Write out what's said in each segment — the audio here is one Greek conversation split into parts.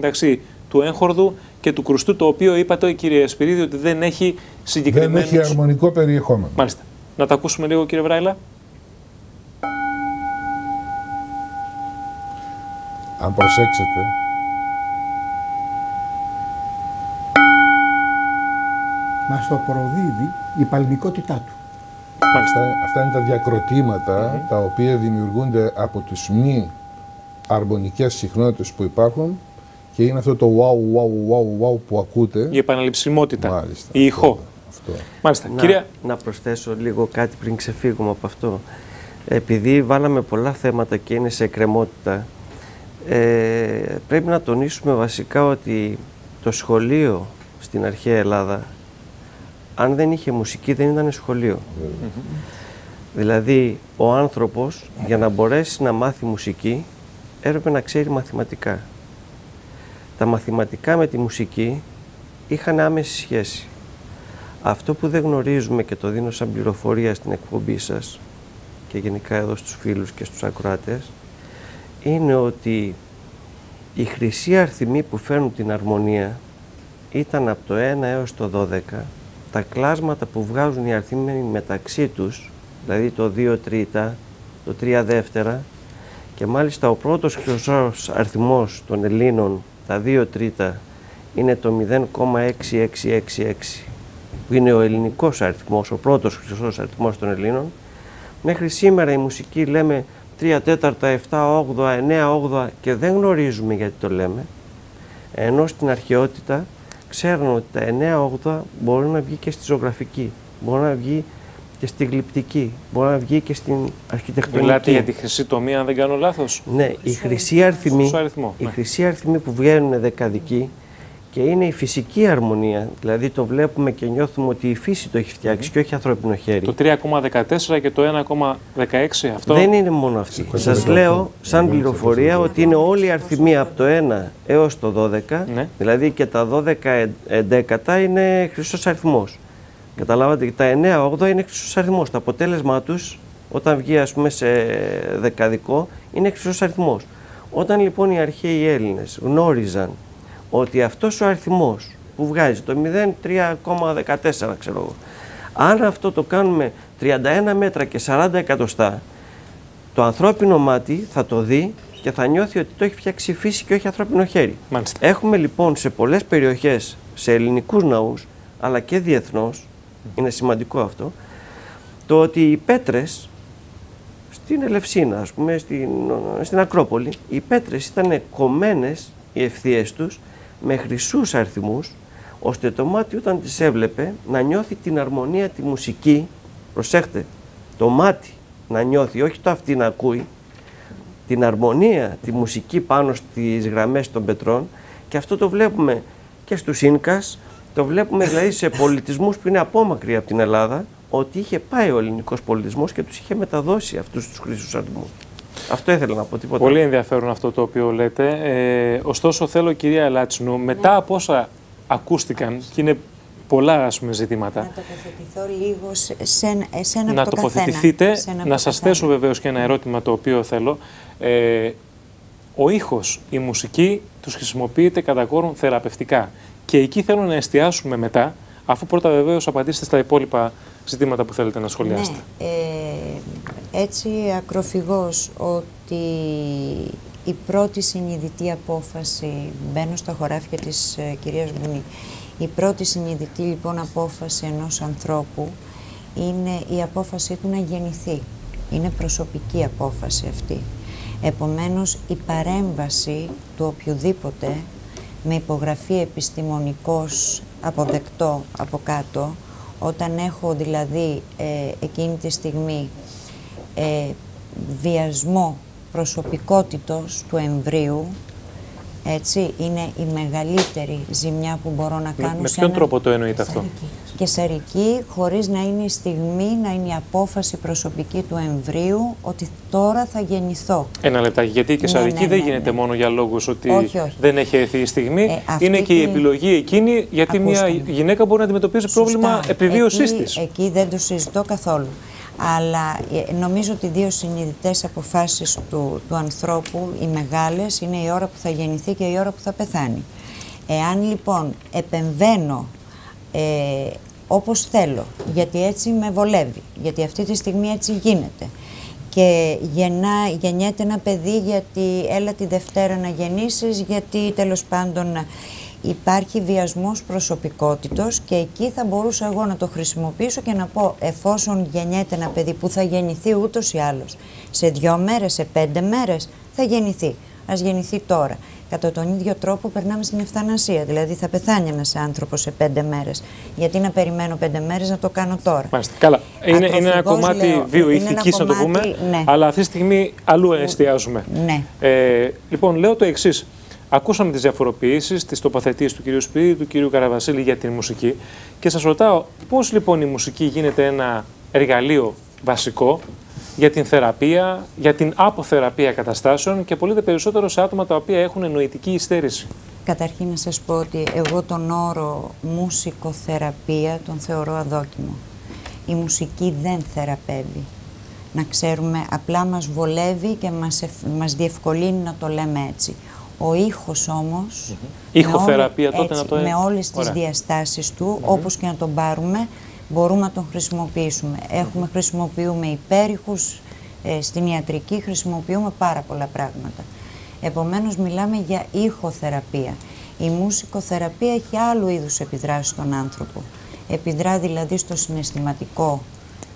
μεταξύ του έγχορδου και του κρουστού, το οποίο είπατε, κύριε Σπυρίδη, ότι δεν έχει συγκεκριμένο. Δεν έχει αρμονικό περιεχόμενο. Μάλιστα. Να τα ακούσουμε λίγο, κύριε Βράιλα. Αν προσέξετε, μας το προδίδει η παλμικότητά του. Αυτά, αυτά είναι τα διακροτήματα τα οποία δημιουργούνται από τις μη αρμονικές συχνότητες που υπάρχουν και είναι αυτό το wow, wow, wow, wow που ακούτε. Η επαναληψιμότητα, Μάλιστα, η ηχό. Αυτό. Μάλιστα. Να, Κυρία, να προσθέσω λίγο κάτι πριν ξεφύγουμε από αυτό. Επειδή βάλαμε πολλά θέματα και είναι σε εκκρεμότητα, ε, πρέπει να τονίσουμε βασικά ότι το σχολείο στην αρχαία Ελλάδα, αν δεν είχε μουσική δεν ήταν σχολείο. Δηλαδή, ο άνθρωπος για να μπορέσει να μάθει μουσική έπρεπε να ξέρει μαθηματικά. Τα μαθηματικά με τη μουσική είχαν άμεση σχέση. Αυτό που δεν γνωρίζουμε και το δίνω σαν πληροφορία στην εκπομπή σας και γενικά εδώ στους φίλους και στους ακροατές είναι ότι οι χρυσοί αριθμοί που φέρνουν την αρμονία ήταν από το 1 έως το 12 τα κλάσματα που βγάζουν οι αριθμοί μεταξύ τους δηλαδή το 2 τρίτα, το 3 δεύτερα και μάλιστα ο πρώτος χρυσός αριθμός των Ελλήνων τα 2 τρίτα είναι το 0,6666 που είναι ο ελληνικός αριθμός, ο πρώτος χρυσός αριθμός των Ελλήνων. Μέχρι σήμερα η μουσική λέμε 3 τέταρτα, 7 8 9 8 και δεν γνωρίζουμε γιατί το λέμε ενώ στην αρχαιότητα ξέρουν ότι τα 9 8 μπορεί να βγει και στη ζωγραφική, μπορεί να βγει και στη γλυπτική, μπορεί να βγει και στην αρχιτεκτονική. μιλάτε για τη χρυσή τομή, αν δεν κάνω λάθος; Ναι, οι χρυσοί αριθμοί, Χρυσό αριθμό, οι ναι. χρυσοί αριθμοί που βγαίνουν δεκαδικοί και είναι η φυσική αρμονία, δηλαδή το βλέπουμε και νιώθουμε ότι η φύση το έχει φτιάξει και όχι ανθρώπινο χέρι. Το 3,14 και το 1,16 αυτό. Δεν είναι μόνο αυτή. Σας λέω σαν πληροφορία ότι είναι όλοι οι αριθμοί από το 1 έως το 12, Ναι. δηλαδή και τα 12 ε- εντέκατα είναι χρυσός αριθμός. Καταλάβατε, και τα 9-8 είναι χρυσός αριθμός. Το αποτέλεσμα τους, όταν βγει ας πούμε σε δεκαδικό, είναι χρυσός αριθμός. Όταν λοιπόν οι αρχαίοι Έλληνες γνώριζαν ότι αυτός ο αριθμός που βγάζει το 0,3,14 ξέρω εγώ, αν αυτό το κάνουμε 31 μέτρα και 40 εκατοστά, το ανθρώπινο μάτι θα το δει και θα νιώθει ότι το έχει φτιάξει η φύση και όχι ανθρώπινο χέρι. Μάλιστα. Έχουμε λοιπόν σε πολλές περιοχές, σε ελληνικούς ναούς, αλλά και διεθνώς, είναι σημαντικό αυτό, το ότι οι πέτρες στην Ελευσίνα, ας πούμε, στην, στην Ακρόπολη, οι πέτρες ήταν κομμένες, οι ευθείες τους, με χρυσούς αριθμούς, ώστε το μάτι όταν τις έβλεπε να νιώθει την αρμονία, τη μουσική, προσέχτε, το μάτι να νιώθει, όχι το αυτή να ακούει, την αρμονία, τη μουσική πάνω στις γραμμές των πετρών. Και αυτό το βλέπουμε και στους Ίνκας, το βλέπουμε δηλαδή σε πολιτισμούς που είναι απόμακροι από την Ελλάδα, ότι είχε πάει ο ελληνικός πολιτισμός και τους είχε μεταδώσει αυτούς τους χρυσούς αριθμούς. Αυτό ήθελα να πω, τίποτα. Πολύ ενδιαφέρον αυτό το οποίο λέτε. Ε, ωστόσο, θέλω, κυρία Ελάτσινου, μετά από όσα ακούστηκαν, και είναι πολλά ας πούμε, ζητήματα, Να τοποθετηθώ λίγο σε, σε, σε ένα να από το τοποθετηθείτε, καθένα. Σε ένα από να το σας καθένα. θέσω βεβαίως και ένα ερώτημα το οποίο θέλω. Ε, ο ήχος, η μουσική τους χρησιμοποιείται κατά κόρον θεραπευτικά. Και εκεί θέλω να εστιάσουμε μετά, αφού πρώτα βεβαίως απαντήσετε στα υπόλοιπα ζητήματα που θέλετε να σχολιάσετε. Ναι, ε, έτσι ακροφυγώς ότι η πρώτη συνειδητή απόφαση, μπαίνω στα χωράφια της ε, κυρίας Μπουνή, η πρώτη συνειδητή λοιπόν απόφαση ενός ανθρώπου είναι η απόφαση του να γεννηθεί. Είναι προσωπική απόφαση αυτή. Επομένως η παρέμβαση του οποιοδήποτε με υπογραφή επιστημονικός αποδεκτό από κάτω, όταν έχω δηλαδή ε, εκείνη τη στιγμή ε, βιασμό προσωπικότητος του εμβρίου, έτσι, είναι η μεγαλύτερη ζημιά που μπορώ να κάνω με σε ποιον έναν- τρόπο το εννοείτε αυτό; και σαρική, χωρίς να είναι η στιγμή, να είναι η απόφαση προσωπική του εμβρίου ότι τώρα θα γεννηθώ. Ένα λεπτάκι, γιατί η Ναι, κεσαρική ναι, δεν ναι, γίνεται ναι. μόνο για λόγους ότι Όχι, όχι. δεν έχει έρθει η στιγμή. Ε, αυτή είναι και η τη- επιλογή εκείνη, γιατί μια Ακούστε με. γυναίκα μπορεί να αντιμετωπίζει πρόβλημα Σωστά. επιβίωσής εκεί, της. Εκεί δεν το συζητώ καθόλου. Αλλά ε, νομίζω ότι οι δύο συνειδητές αποφάσεις του, του ανθρώπου, οι μεγάλες, είναι η ώρα που θα γεννηθεί και η ώρα που θα πεθάνει. Εάν λοιπόν επεμβαίνω ε, όπως θέλω, γιατί έτσι με βολεύει, γιατί αυτή τη στιγμή έτσι γίνεται και γεννά, γεννιέται ένα παιδί γιατί έλα τη Δευτέρα να γεννήσεις, γιατί τέλος πάντων υπάρχει βιασμός προσωπικότητος και εκεί θα μπορούσα εγώ να το χρησιμοποιήσω και να πω εφόσον γεννιέται ένα παιδί που θα γεννηθεί ούτως ή άλλως σε δυο μέρες, σε πέντε μέρες θα γεννηθεί. Ας γεννηθεί τώρα. Κατά τον ίδιο τρόπο περνάμε στην ευθανασία. Δηλαδή θα πεθάνει ένας άνθρωπος σε πέντε μέρες. Γιατί να περιμένω πέντε μέρες να το κάνω τώρα; Μάλιστα. Καλά. Είναι, είναι ένα κομμάτι βιοειθική, να το πούμε. Ναι. Αλλά αυτή τη στιγμή αλλού εστιάζουμε. Ναι. Ε, λοιπόν, λέω το εξής. Ακούσαμε τις διαφοροποιήσεις, τις τοποθετήσεις του κ. Σπύρη, του κ. Καραβασίλη για την μουσική. Και σας ρωτάω, πώς λοιπόν η μουσική γίνεται ένα εργαλείο βασικό για την θεραπεία, για την αποθεραπεία καταστάσεων και πολύ περισσότερο σε άτομα τα οποία έχουν νοητική υστέρηση; Καταρχήν να σας πω ότι εγώ τον όρο μουσικοθεραπεία τον θεωρώ αδόκιμο. Η μουσική δεν θεραπεύει. Να ξέρουμε, απλά μας βολεύει και μας, μας διευκολύνει να το λέμε έτσι. Ο ήχος όμως, Ηχοθεραπεία, τότε να το με όλες τις διαστάσεις του, όπως και να τον πάρουμε, μπορούμε να τον χρησιμοποιήσουμε. Έχουμε, χρησιμοποιούμε υπέρηχους, ε, στην ιατρική χρησιμοποιούμε πάρα πολλά πράγματα. Επομένως μιλάμε για ηχοθεραπεία. Η μουσικοθεραπεία έχει άλλου είδους επιδράσει στον άνθρωπο. Επιδρά δηλαδή στο συναισθηματικό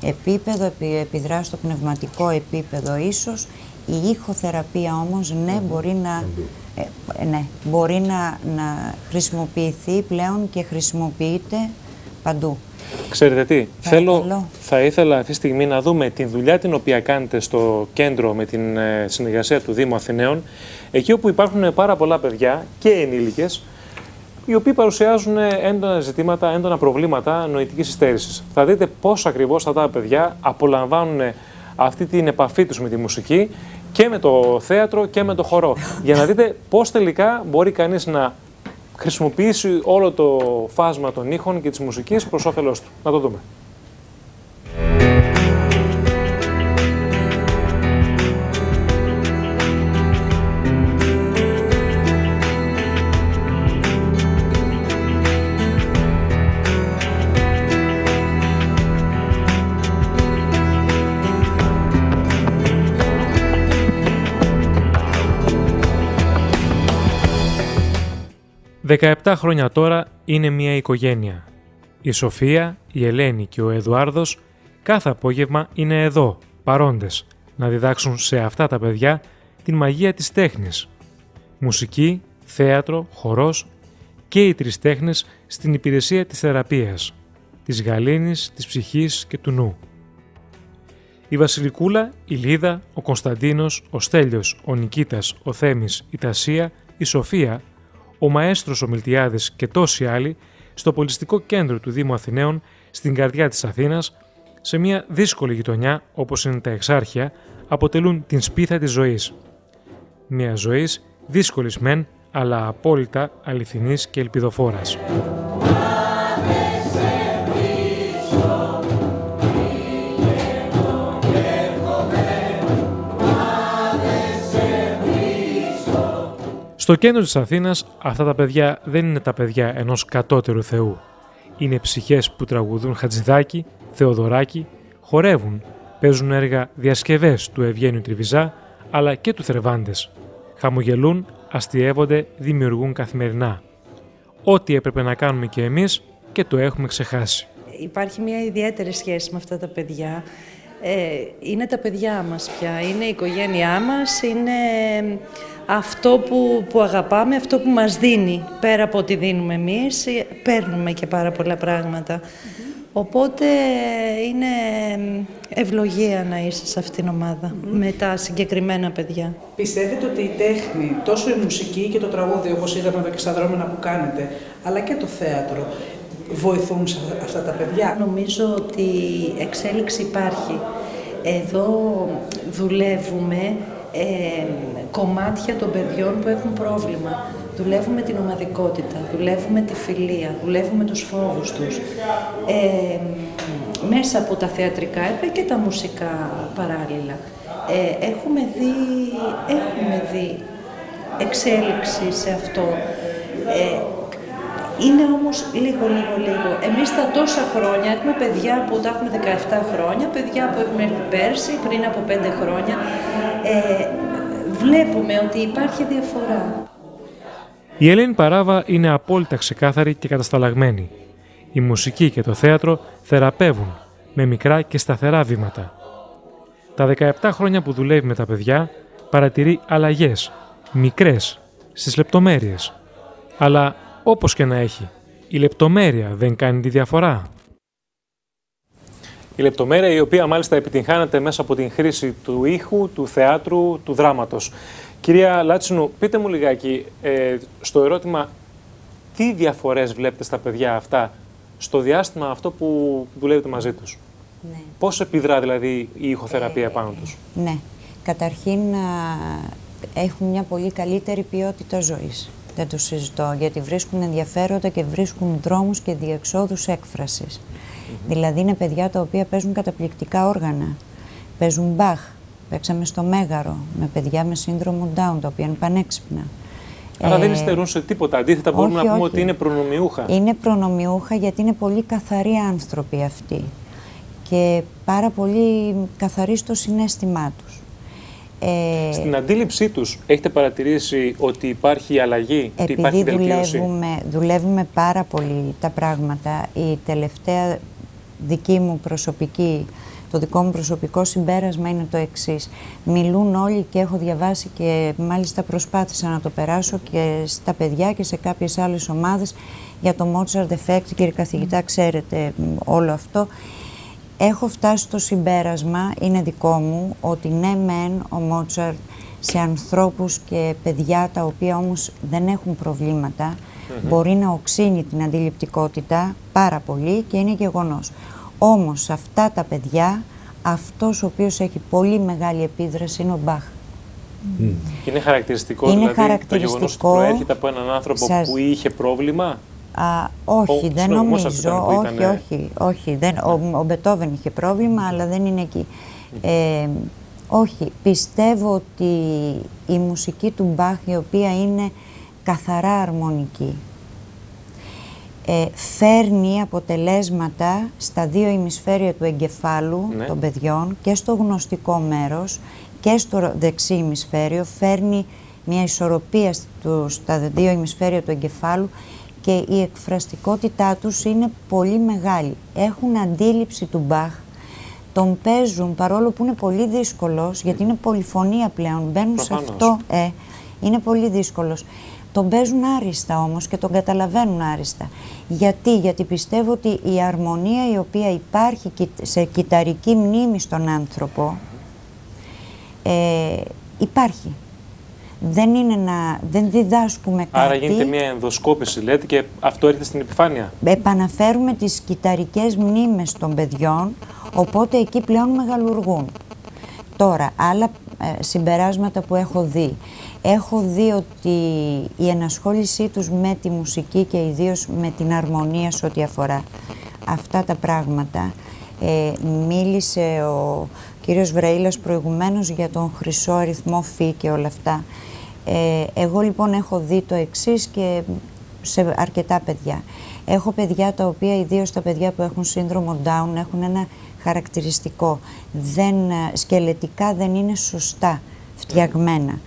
επίπεδο, επιδρά στο πνευματικό επίπεδο ίσως. Η ηχοθεραπεία όμως ναι, μπορεί να, ε, ναι, μπορεί να, να χρησιμοποιηθεί πλέον και χρησιμοποιείται παντού. Ξέρετε τι, θέλω, θα ήθελα αυτή τη στιγμή να δούμε τη δουλειά την οποία κάνετε στο κέντρο με την ε, συνεργασία του Δήμου Αθηναίων, εκεί όπου υπάρχουν πάρα πολλά παιδιά και ενήλικες, οι οποίοι παρουσιάζουν έντονα ζητήματα, έντονα προβλήματα νοητικής υστέρησης. Θα δείτε πώς ακριβώς αυτά τα παιδιά απολαμβάνουν αυτή την επαφή τους με τη μουσική και με το θέατρο και με το χορό. Για να δείτε πώς τελικά μπορεί κανείς να χρησιμοποιήσει όλο το φάσμα των ήχων και της μουσικής προς όφελός του. Να το δούμε. 17 χρόνια τώρα είναι μια οικογένεια. Η Σοφία, η Ελένη και ο Εδουάρδος κάθε απόγευμα είναι εδώ, παρόντες, να διδάξουν σε αυτά τα παιδιά την μαγεία της τέχνης. Μουσική, θέατρο, χορός και οι τρεις τέχνες στην υπηρεσία της θεραπείας, της γαλήνης, της ψυχής και του νου. Η Βασιλικούλα, η Λίδα, ο Κωνσταντίνος, ο Στέλιος, ο Νικήτας, ο Θέμης, η Τασία, η Σοφία ο μαέστρος ο Μιλτιάδης και τόσοι άλλοι στο πολιτιστικό κέντρο του Δήμου Αθηναίων στην καρδιά της Αθήνας, σε μια δύσκολη γειτονιά όπως είναι τα Εξάρχεια, αποτελούν την σπίθα της ζωής. Μια ζωής δύσκολης μεν, αλλά απόλυτα αληθινής και ελπιδοφόρας. Στο κέντρο της Αθήνας αυτά τα παιδιά δεν είναι τα παιδιά ενός κατώτερου θεού. Είναι ψυχές που τραγουδούν Χατζηδάκη, Θεοδωράκη, χορεύουν, παίζουν έργα διασκευές του Ευγένιου Τριβιζά αλλά και του Θρεβάντες. Χαμογελούν, αστειεύονται, δημιουργούν καθημερινά. Ό,τι έπρεπε να κάνουμε και εμείς και το έχουμε ξεχάσει. Υπάρχει μια ιδιαίτερη σχέση με αυτά τα παιδιά. Ε, είναι τα παιδιά μας πια, είναι η οικογένειά μας, είναι αυτό που, που αγαπάμε, αυτό που μας δίνει. Πέρα από ό,τι δίνουμε εμείς, παίρνουμε και πάρα πολλά πράγματα. Οπότε είναι ευλογία να είσαι σε αυτήν την ομάδα, με τα συγκεκριμένα παιδιά. Πιστεύετε ότι η τέχνη, τόσο η μουσική και το τραγούδι, όπως είδαμε εδώ και στα δρόμενα που κάνετε, αλλά και το θέατρο, βοηθούν σε αυτά τα παιδιά. Νομίζω ότι εξέλιξη υπάρχει. Εδώ δουλεύουμε ε, κομμάτια των παιδιών που έχουν πρόβλημα. Δουλεύουμε την ομαδικότητα, δουλεύουμε τη φιλία, δουλεύουμε τους φόβους τους. Ε, μέσα από τα θεατρικά έργα και τα μουσικά παράλληλα. Ε, έχουμε, δει, έχουμε δει εξέλιξη σε αυτό. Ε, είναι όμως λίγο, λίγο, λίγο. Εμείς τα τόσα χρόνια έχουμε παιδιά που τα έχουμε 17 χρόνια, παιδιά που έχουμε έρθει πέρσι, πριν από 5 χρόνια. Ε, βλέπουμε ότι υπάρχει διαφορά. Η Ελένη Παράβα είναι απόλυτα ξεκάθαρη και κατασταλαγμένη. Η μουσική και το θέατρο θεραπεύουν με μικρά και σταθερά βήματα. Τα 17 χρόνια που δουλεύει με τα παιδιά παρατηρεί αλλαγές, μικρές, στις λεπτομέρειες. Αλλά όπως και να έχει, η λεπτομέρεια δεν κάνει τη διαφορά. Η λεπτομέρεια η οποία μάλιστα επιτυγχάνεται μέσα από την χρήση του ήχου, του θεάτρου, του δράματος. Κυρία Λάτσινου, πείτε μου λιγάκι ε, στο ερώτημα τι διαφορές βλέπετε στα παιδιά αυτά στο διάστημα αυτό που δουλεύετε μαζί τους; Ναι. Πώς επιδρά δηλαδή η ηχοθεραπεία πάνω τους; Ναι. Καταρχήν έχουν μια πολύ καλύτερη ποιότητα ζωής. Δεν το συζητώ, γιατί βρίσκουν ενδιαφέροντα και βρίσκουν δρόμους και διεξόδους έκφρασης. Δηλαδή είναι παιδιά τα οποία παίζουν καταπληκτικά όργανα. Παίζουν μπαχ. Παίξαμε στο Μέγαρο με παιδιά με σύνδρομο Down, τα οποία είναι πανέξυπνα. Άρα δεν Ε, υστερούν σε τίποτα. Αντίθετα, μπορούμε όχι, να πούμε όχι. ότι είναι προνομιούχα. Είναι προνομιούχα γιατί είναι πολύ καθαροί άνθρωποι αυτοί και πάρα πολύ καθαροί στο συνέστημά τους. Ε, Στην αντίληψή τους έχετε παρατηρήσει ότι υπάρχει αλλαγή, ότι υπάρχει επειδή βελτίωση; δουλεύουμε, δουλεύουμε πάρα πολύ τα πράγματα, η τελευταία δική μου προσωπική, το δικό μου προσωπικό συμπέρασμα είναι το εξής. Μιλούν όλοι και έχω διαβάσει και μάλιστα προσπάθησα να το περάσω και στα παιδιά και σε κάποιες άλλες ομάδες για το Mozart Effect, κύριε καθηγητά, ξέρετε μ, όλο αυτό. Έχω φτάσει στο συμπέρασμα, είναι δικό μου, ότι ναι μεν ο Μότσαρτ σε ανθρώπους και παιδιά τα οποία όμως δεν έχουν προβλήματα μπορεί να οξύνει την αντιληπτικότητα πάρα πολύ και είναι γεγονός. Όμως σε αυτά τα παιδιά αυτός ο οποίος έχει πολύ μεγάλη επίδραση είναι ο Μπαχ. Είναι χαρακτηριστικό Είναι δηλαδή το χαρακτηριστικό. γεγονός ότι προέρχεται από έναν άνθρωπο Σας- που είχε πρόβλημα; Α, όχι, Ο- δεν συγγνώμη, Μότσαρτ νομίζω. ήταν που όχι, ήταν, όχι, όχι. Δεν, ο, ο Μπετόβεν είχε πρόβλημα, αλλά δεν είναι εκεί. Ε, όχι, πιστεύω ότι η μουσική του Μπαχ, η οποία είναι καθαρά αρμονική, ε, φέρνει αποτελέσματα στα δύο ημισφαίρια του εγκεφάλου Ναι. των παιδιών και στο γνωστικό μέρος και στο δεξί ημισφαίριο φέρνει μια ισορροπία του, στα δύο ημισφαίρια του εγκεφάλου και η εκφραστικότητά τους είναι πολύ μεγάλη. Έχουν αντίληψη του Μπαχ, τον παίζουν παρόλο που είναι πολύ δύσκολος, γιατί είναι πολυφωνία πλέον, μπαίνουν σε Προφανώς. αυτό, ε, είναι πολύ δύσκολος. Τον παίζουν άριστα όμως και τον καταλαβαίνουν άριστα. Γιατί, γιατί πιστεύω ότι η αρμονία η οποία υπάρχει κι- σε κυταρική μνήμη στον άνθρωπο ε, υπάρχει. Δεν είναι να, δεν διδάσκουμε κάτι. Άρα γίνεται μια ενδοσκόπηση, λέτε, και αυτό έρχεται στην επιφάνεια. επαναφέρουμε τις κυταρικές μνήμες των παιδιών, οπότε εκεί πλέον μεγαλουργούν. Τώρα, άλλα ε, συμπεράσματα που έχω δει. Έχω δει ότι η ενασχόλησή τους με τη μουσική και ιδίως με την αρμονία σε ό,τι αφορά αυτά τα πράγματα. Ε, μίλησε ο κύριος Βραήλας προηγουμένως για τον χρυσό αριθμό φύ και όλα αυτά. Ε, εγώ λοιπόν έχω δει το εξής και σε αρκετά παιδιά. Έχω παιδιά τα οποία, ιδίως τα παιδιά που έχουν σύνδρομο Down, έχουν ένα χαρακτηριστικό. Δεν, ε, σκελετικά δεν είναι σωστά φτιαγμένα.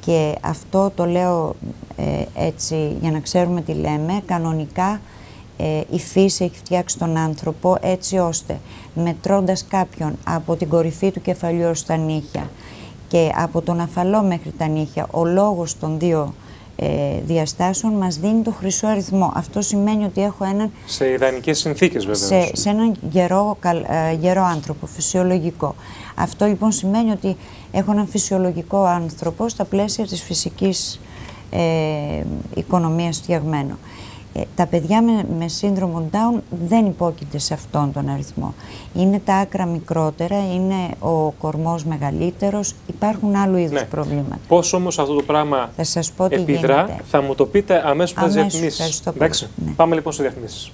Και αυτό το λέω ε, έτσι για να ξέρουμε τι λέμε. Κανονικά ε, η φύση έχει φτιάξει τον άνθρωπο έτσι ώστε μετρώντας κάποιον από την κορυφή του κεφαλιού ως τα νύχια και από τον αφαλό μέχρι τα νύχια, ο λόγος των δύο ε, διαστάσεων μας δίνει το χρυσό αριθμό. Αυτό σημαίνει ότι έχω έναν Σε ιδανικές συνθήκες, βέβαια. σε, σε έναν γερό, καλ- ε, γερό άνθρωπο, φυσιολογικό. Αυτό λοιπόν σημαίνει ότι έχω έναν φυσιολογικό άνθρωπο στα πλαίσια της φυσικής ε, οικονομίας φτιαγμένο. Ε, τα παιδιά με, με σύνδρομο Down δεν υπόκειται σε αυτόν τον αριθμό. Είναι τα άκρα μικρότερα, είναι ο κορμός μεγαλύτερος, υπάρχουν άλλου είδους Ναι. προβλήματα. Πώς όμως αυτό το πράγμα Θα σας πω τι επιδρά, γίνεται. θα μου το πείτε αμέσως μετά τις Αμέσως, διαφημίσεις. ευχαριστώ πολύ. Εντάξει, Ναι. πάμε λοιπόν σε διαφημίσεις.